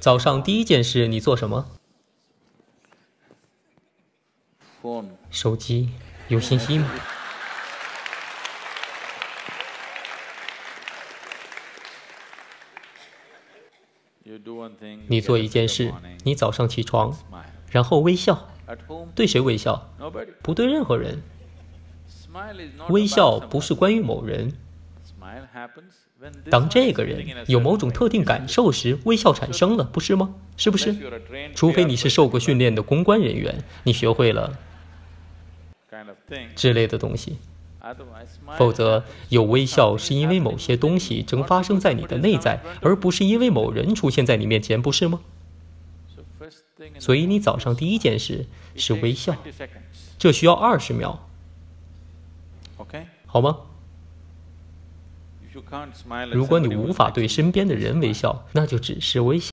早上第一件事你做什么？手机有信息吗？你做一件事你早上起床然后微笑对谁微笑？不对任何人。微笑不是关于某人。当这个人有某种特定感受时微笑产生了不是吗？是不是？除非你是受过训练的公关人员你学会了之类的东西。否则有微笑是因为某些东西正发生在你的内在而不是因为某人出现在你面前不是吗？所以你早上第一件事是微笑这需要二十秒。Ok 好吗？如果你无法对身边的人微笑那就只是微笑。